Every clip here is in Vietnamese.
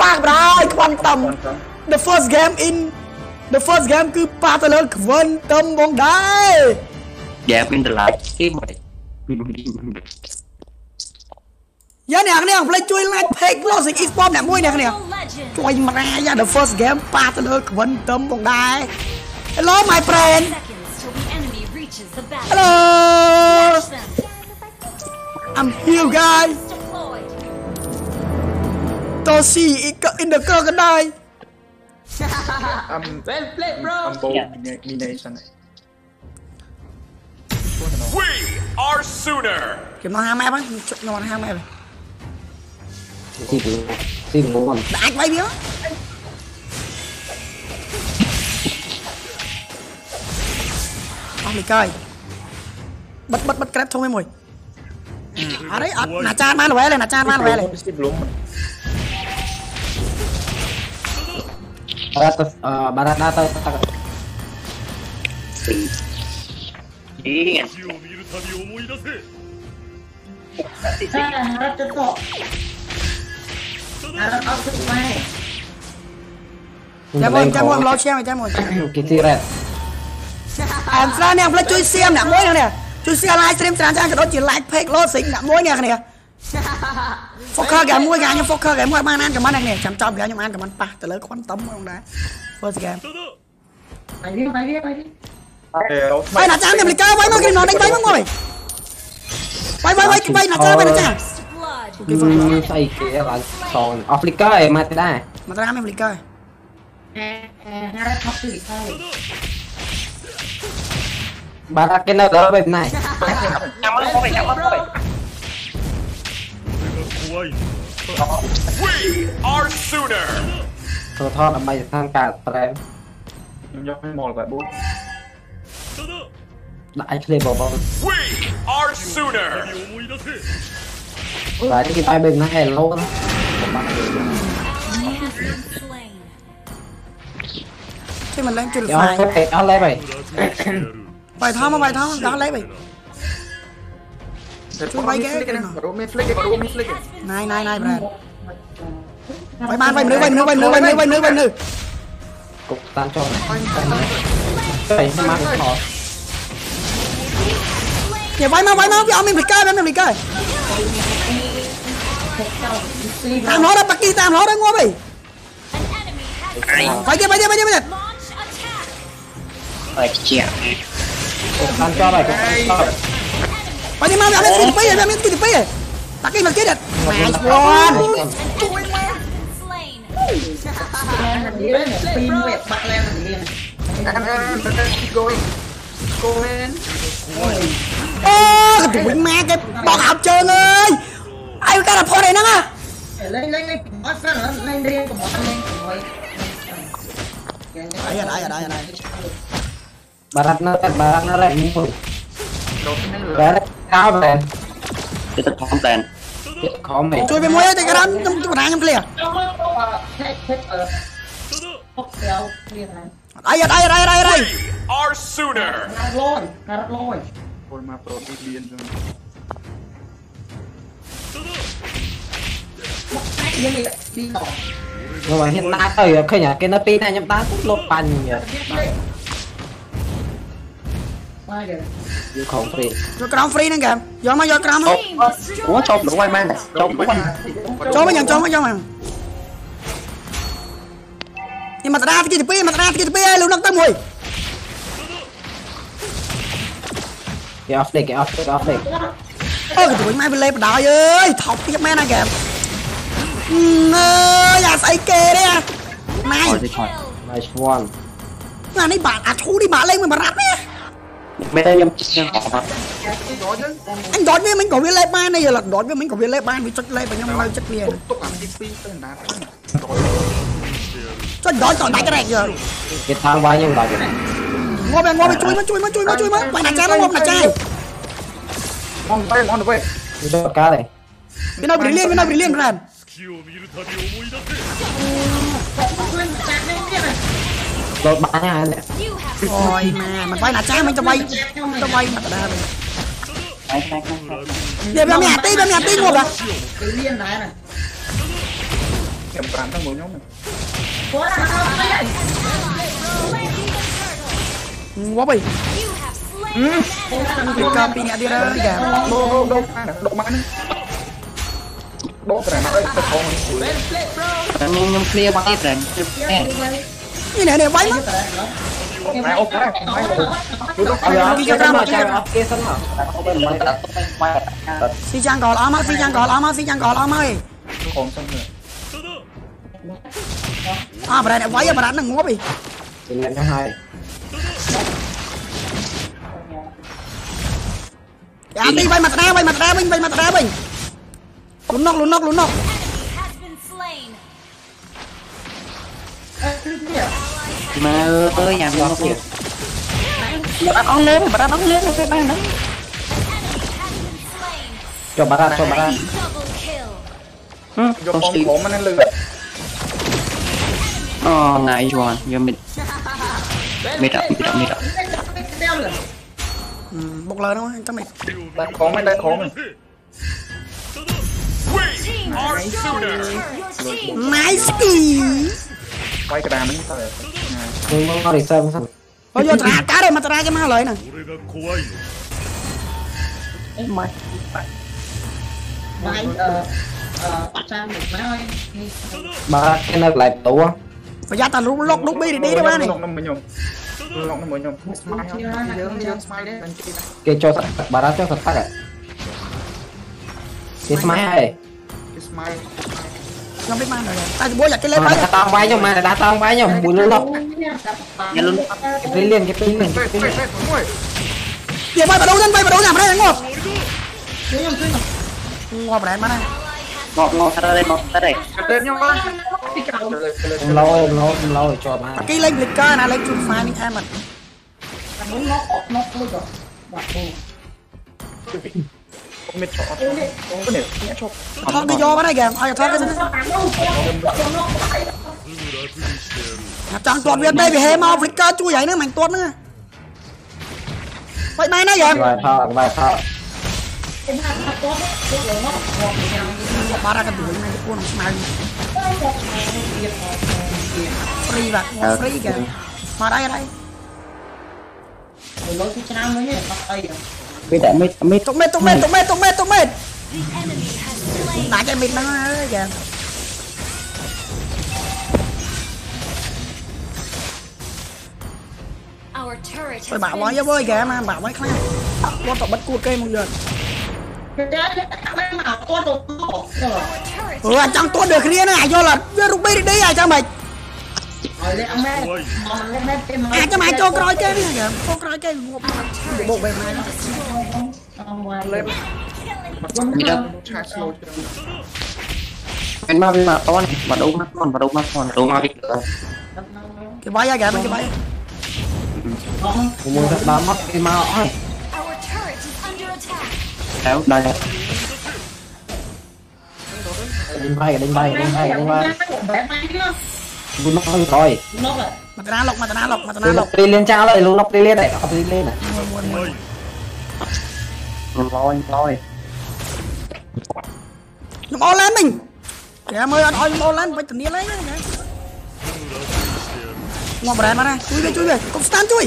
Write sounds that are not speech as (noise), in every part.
ប៉ះបណ្ដោយ Quantum the first game in the first game គឺប៉ះទៅលើ Quantum បងដែរ Dạ bên từ lại cái mày យ៉ាអ្នកគ្នាផ្លេចជួយ like page Closing Esports អ្នកមួយអ្នកគ្នា Legend. ជួយមកណាយ៉ា the first game ប៉ះទៅលើ Quantum បងដែរ Hello my friend Seconds till the enemy reaches the battle. Hello Smash them. I'm here guys Deployed. can't see it in the crocodile. (laughs) I'm, well played, bro. I'm bold. Mination này. We are sooner. Kiếm nó hang map á, chụp nhau bằng hai map này. Xin xin bố con. Anh bay biếu. Ông đi coi. Bắt bắt bắt crap thôi mày mồi. Ừ, à đấy, à, nà chan man về này, nà chan man về này. Baratas, uh, Baranata Taka. いいや。ああ、ちょっと。Cha mừng, cha mừng, lo xem này, cha mừng Cái gì rẹt Em ra nè, em là chui xem nè, mỗi nè nè Chui xem livestream, chẳng chẳng chẳng đó chỉ like page, lo xính nè, mỗi nè nè cetok harap aku main ចាំមួយចាំមួយឡោឈាមចាំមួយ kiti red អែមស្រាអ្នកផ្លេចជួយសៀមអ្នកមួយនេះជួយសៀម live stream ច្រើនច្រើនក៏ដូចជា like page លោសិងអ្នកមួយនេះគ្នា focus ហ្គេមមួយខ្ញុំ focus ហ្គេមមួយបានអាន comment នេះចាំចប់ហ្គេមខ្ញុំអាន comment ប៉ះទៅលើ quantum ហ្មងដែរ first game ただ main dia main dia main dia Eh, off បាយណាចានខ្ញុំលីកាបាយមកគេមកដេញបាយមកមកបាយបាយ เว้ We are sooner ตัวทอดออกมทางการแปลงยกให้หมดแบบบุ๊ไอ้เคลบอกบอก We are sooner หลายที่กินไปเบ่งนะแอนโลนะผมมาที่มันเล่นจุดไฟเอาอะไรไปไปท่ามาไปท่าด่าอะไรไป បាយថោដល់លេបអី Saya Cuma baik baik flick kan? kan. Baru main flick, baru main flick. ណៃណៃណៃប្រែបាយបានបាយមនុស្សបាយមនុស្សបាយមនុស្សបាយមនុស្សបាយមនុស្សបាយមនុស្ស cục tan cho cái mà khó ញ៉ាបាយមកបាយមកវាអត់មានលីកាវាមានលីកាតាមរត់បាក់គីតាមរត់ងាប់អី An enemy has បាយទៀតបាយទៀតបាយទៀត launched attack. Rồi chẹo cục tan cho này cục tan cho បាយទៀតមកវាអត់មានទីពីវាមានទីពីបាក់គីមកទៀតម៉ាយស្វន Slain. Pwede mami, amit mày dipayan, amit ko, dipayan. Takay, mag-kidat. Nice one. Ơ, đuổi mẹ cái bọt học trơn ơi Ai có đập con này năng à Lên, lên, lên, bọt ra nữa, lên đi, bọt lên, bọt lên Đấy rồi, đấy rồi, đấy. Rồi Barat nó, barat nó ra, nhìn Barat cái này là red cao rồi Cái thật không đèn khó mày ជួយវាមួយទៅក្រំខ្ញុំបណ្ដាខ្ញុំឃ្លៀ hết hết ở hốc kéo liền này អាយអាយអាយអាយអាយ We are sooner. harap lôi harap lôi Ôi mà pro đi liền rồi. nhưng đi đi đỏ nhưng mà hiện tại thời khi nhà cái nó pin này nhắm ta cũng យកក្រោមហ្វ្រីយកក្រោមហ្វ្រីហ្នឹងកែមយកមកយកក្រោមហ្នឹងអូចប់លុយហើយមែនចប់លុយចូលមកយ៉ាងចូលមកយ៉ាងមកនេះមកតាទីទី2មកតាទីទី2ឲ្យលុយនឹងទៅមួយគេអស់នេះគេអស់គេអស់នេះអូគេជួយម៉ែវាលេបដាយអើយថប់ទៀតមែនណាកែមអើយអាស្អីគេទេម៉ៃម៉ៃស្វាន់ណានេះបាក់អាឈូនេះបាក់លេងមិនបាត់ទេ Mày tay em Anh đón với mình có viên live ban này giờ là đón với mình có viên live ban với chất live và nhâm lao chất liền. Cho anh đón còn đánh cái này giờ. Cái thang bao nhiêu đòi cái này. Ngô bên ngô bên chui mất chui mất chui mất chui mất. Mày đặt chai nó ngô đặt chai. Ngon vậy ngon được vậy. Đi đâu cá này. Bên nào brilliant bên nào brilliant ran. รถบ้านเนี่ย rồi mà, mình quay lại trái mình cho bay. Cho bay mà ta đây. để là mẹ tí, là mẹ tí ngột à. Cái liên đá này. Kiểm toán thằng bố nhóm này. Quá là sao vậy? Quá bì. Ừ. Copy nè đi ra gà. Đâu đâu đâu, đâu mà nó. Đâu phải nó ấy, thật không. Nó nhóm clear bắt tiếp rồi. Nè nè, bay mất. Mày ốp đấy. Si chàng gọi lắm ơi, si chàng gọi lắm ơi, si chàng gọi lắm ơi. À, bà này váy à, bà đánh đừng ngốp đi. Trên lệnh hai. Dạ, đi bay mặt ra, bay mặt ra, bay mặt ra, bay. Lún nóc, lún nóc, lún nóc. Yeah. Má ơi, nhà mình kìa. Bà đã đóng lên, bà đã đóng lên, cái bạn đó. Cho bà ra, cho bà ra. Ừ, con sĩ. Bỏ mình lên Ờ, ngại rồi, giờ mình... Mệt ạ, mệt ạ, mệt ạ. Ừ, bốc lên đúng không? Chắc mày... Đang khổ mày, đang khổ mày. Nice. Quay cái đà mình ta. あれさ、Thôi vô trả cá đây mà trả cái má lợi nè. Mà cái nó lại tủ á. Phải giá tao lúc lúc lúc bi thì đi đó à. má này. Cái cho thật bà đã cho thật. Cái smile. Cái smile. Sampai mana ya? Tak boleh jadi lebar. Datang banyak mana? Datang banyak. Bulu lo. Jalan. Kepilin, kepilin. Dia bay pada udan, bay pada udan. Berani ngop. Ngop berani mana? Ngop ngop ada ngop ada. Ada yang mana? Em lâu em lâu em lâu cho mà. Cái lên lịch ca là lên chụp phá đi em ạ. Nó nó nó nó rồi không biết chọn không có thể nhẹ chọc thôi cái do bắt này kìa ai thoát cái chẳng tuột viên đây vì hê mau flicker chui vậy nữa mảnh tuột nữa vậy mày này kìa mày thao mày thao Bara kan dulu main pun main. Free lah, free kan. Marah ya, Rai. Kalau tu cenang ni, tak payah. nhỉ. Bắt tay à. មិនដាក់មិនមិន tụng mệt tụng mệt tụng mệt tụng mệt tụng mệt The enemy has slain. đá cái mệt nó kìa Our turret Thôi has bảo been nói với kìa mà bảo mấy khác con tao bắt cua cây một giờ Cái đấy cái mà con đồ to. Rồi. Our turret ừ anh chẳng tuột được kia này vô là vô rugby đi đi à cho mày Rồi lên ông mẹ. Mà mình lên lên thêm à cho mày cho coi cái này kìa con coi cái một turret bộ bề has này been destroyed. Ông ngoài.លេប Killing មិនដាក់ ឆាស្លូ មិនមកវាមកតនមកដូរមកតនមកដូរមកតនដូរមកវិញ cái bay ra kìa mày cái bay มึงจะดามัดไอ้มาอ้อย Our turret is under attack. แล้วได้ ดึงไปดึงไปดึงไปดึงไป លោកលោកក្រោយលោកមកតាណាលោកមកតាណាលោកមកតាណាលោកព្រីលៀនចោលហើយលោកលោកព្រីលៀនតែអត់ព្រីលៀនណាឡយឡយខ្ញុំអូនឡានមិញគេមើលអត់ឲ្យខ្ញុំអូនឡានបាច់ធានាឡើយណាមកប្រែមកណាជួយវាជួយវាកុំស្តានជួយ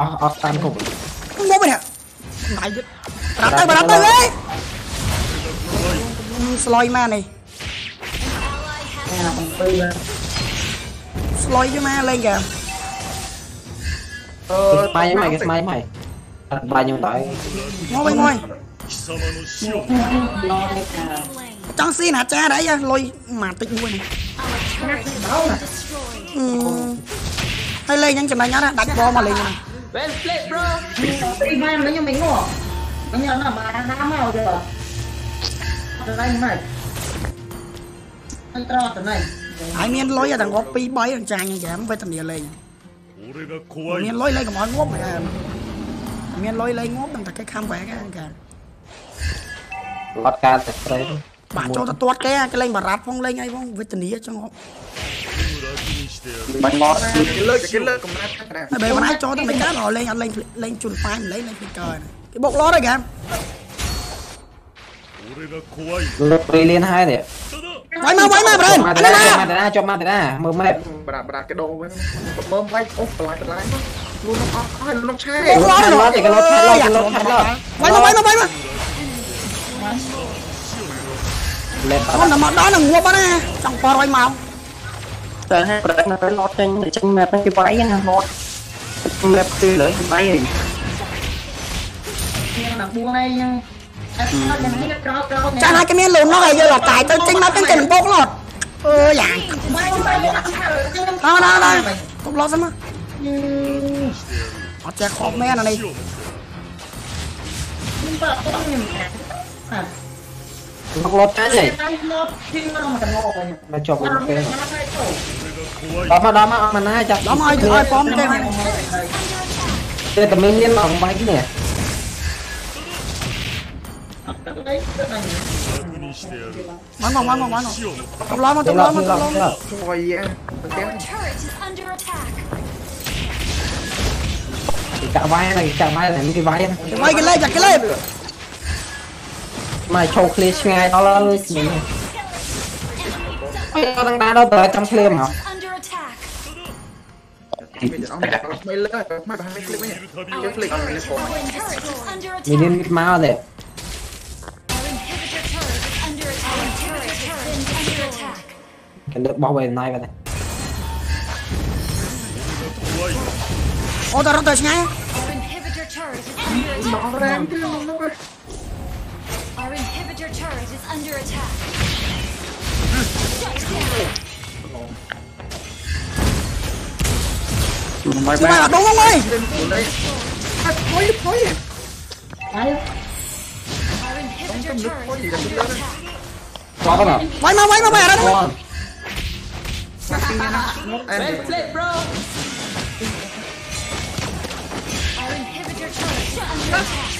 អស់អស់ស្តានកុំមកវិញណាយយត់ប្រាប់ទៅប្រាប់ទៅហេស្លយម៉ានេះ Đây cho bằng phi lên Sloy với ma lên kìa Ờ... Mai với mày mày Ba nhưng tại Ngồi bên ngồi Trong xin hả cha đấy ra, lôi mà tích vui này Ừ. Hay lên nhanh chừng đánh nhá đã, đánh bom mà lên này Well bro. Đi mai lấy như mình ngủ. Nó như nó là mà nó màu chưa, Đánh mày ត្រតណៃហើយមានលុយតែងប់2 3អញ្ចឹងចាំវេទនាលេងមានលុយលេងកុំឲ្យងប់មានលុយលេងងប់ដល់តែគេខំវែកហ្នឹងកាអត់ការតែត្រូវបាទចូលទៅទាត់គេគេលេងបារ៉ាត់ផងលេងអីផងវេទនាចឹងហប់បាញ់មកគេលើកគេលើកកំណត់តែបែបណាចូលទៅមិនកើតរលេងអត់លេងលេងជុនប៉ែមិនលេងលេងពីកើគេបុកលត់ហើយហ្គេមលើកព្រីលៀនហើយនេះ นี่ย ただ Quay mau, quay mau, Bren. mà Anh tới em ra nào? cho mà tới ra cho mà tới ra mơ mệt បដាបដាcái đồ với bơm bay ốp lại lại luôn nó ai luôn nó chơi Bố lo Lót, rồi. lót thì cái lót, Ơ, lót, dạ. lót, lót, lót. Quay mau, quay mau, quay mau. lên Con là mà đó là ngua bắn nè. Chẳng qua rồi mau. តើហើយប្រដេកនៅឡតចេញចេញមែបគេវាយណាឡតមែបគឺលើវាយហើយ nhưng mà buông này nhưng em nói là cái ចាំអាចមានលូននោះឲ្យយើងអត់តែទៅចេញមកទាំងចេញបុកនោះអើយ៉ាអត់ដល់ដល់គប់លោសិនមកអត់ចេះខប់មែនអានេះមកលោតតែនេះមកជាប់លោកគេដល់មកដល់មកអត់មិនណាចាប់ដល់មកឲ្យឲ្យប៉មទេតែតែមានមានអំបាញ់នេះ mà, tôi cục lọt lọt. tôi lọt Rồi tập Our turret is under gì. cái cả vai này cả vai này cái vai này Quay cái lên, chặt cái lên. Mày show clear ngay nó là mình nó đang đá đâu tới trong clear mà Under attack. bây giờ ông cái được bảo vệ này vậy này Ô, tao rớt ngay. Our inhibitor turret is under attack. nó ra cái nó nó Our inhibitor turret is under attack. Shut down. mày Chứ mày là đúng không ơi? thôi thôi Our inhibitor turret is under attack. có cái có Our inhibitor turret is under attack.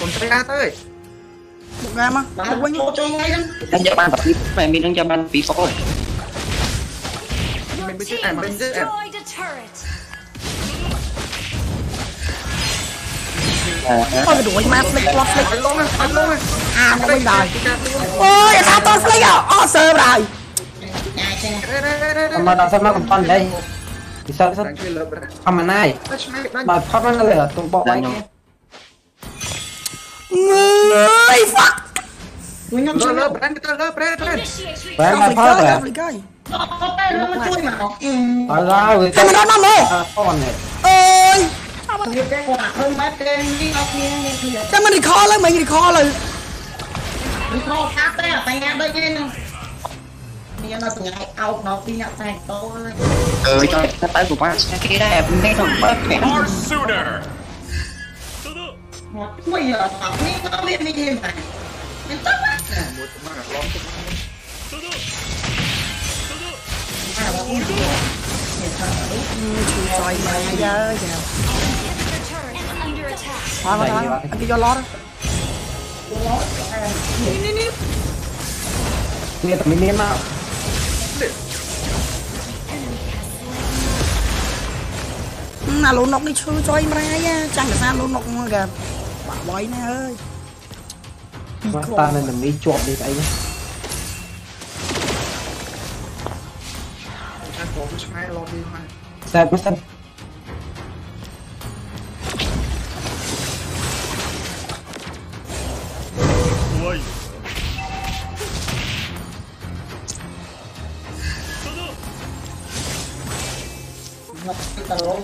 còn tay ra tới Một gam á. Một quanh. một trong ngay đó đang cho ban tập mày mình đang cho ban bị phô Your Mình biết team em, mình biết chứ, em. Ôi, đuổi ma flick, lọt flick. luôn á luôn á À, một bên đời. Ôi, sao tôi flick à? Ô, sơ rồi. Mà sao mà sao sao chơi lớp đây không mà này? Touch mày đang mà thoát nó là tụi bỏ bay kia Người fuck. lớp đang cái lớp đây đây Initiate và em Flick mà thoát ơi, rồi ơi. nó nó mà mà. Ở ra mà mồ. à Ôi. mát trên đi kho lên, mình đi kho lên. đi kho phát đấy à tay nhà đây cái này nhưng nó từng ngày ao nó đi nhận thành to ừ cho nó tới của bạn cái đẹp mấy thằng bớt mẹ Our sooner. nó chui ở nó đi nó lên đi thêm này nên nó cũng Trời is under attack. Thôi, thôi, thôi. Anh kia cho lót á. kia tụi mình liên mà ណាលូនណុកនេះឈឺចុយម្រាយចាញ់កសាលូនណុកមកកាបាក់បយណាអើយមកតានៅនឹងនេះជាប់នេះអីតែខ្ញុំឆ្ងាយលត់នេះមកតែមិនសិន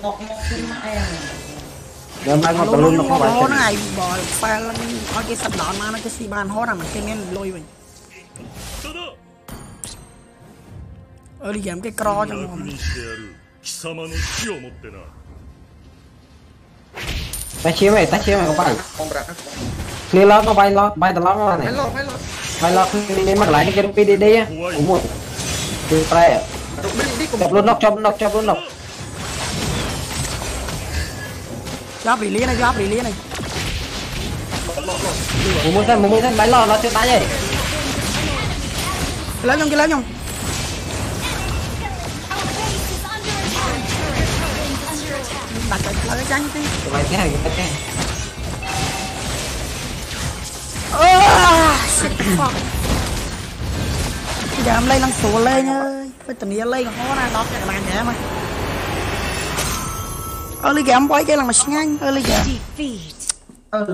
tao nó nó cái mãi à nếu mai Lũ mà tụi nọc luôn nó nó không bó phải nó ngày bò pha lên coi cái sập đòn mà nó cái xì bàn hốt à mà cái men lôi mình. Ơ đi giảm cái cro cho nó. にしてやる貴様の死をもってな ta chiếu mày ta chiếu mày không phải con bạc nó clear lót nó bay lót bay tao lót nó phải này lo phải lo bay lót đi mặc lại cái cái đi đi á cũng một từ tay đụng đi đi cùng chọc luôn nóc chọc nóc chọc luôn nóc Giáp bị lý này, giáp bị lý này. một mũi thân một mũi thân bay lót nó chưa tay vậy Cái lớn nhông, cái under attack. Đặt cái lấy trắng tí. tụi mày cái này cái này giờ em lên lăng sủa lên ơi phải tình yêu lên hó ra đó cái bạn nhẹ mà ơi lý em bói cái là mà nhanh ơi lý kìa Defeat. ơ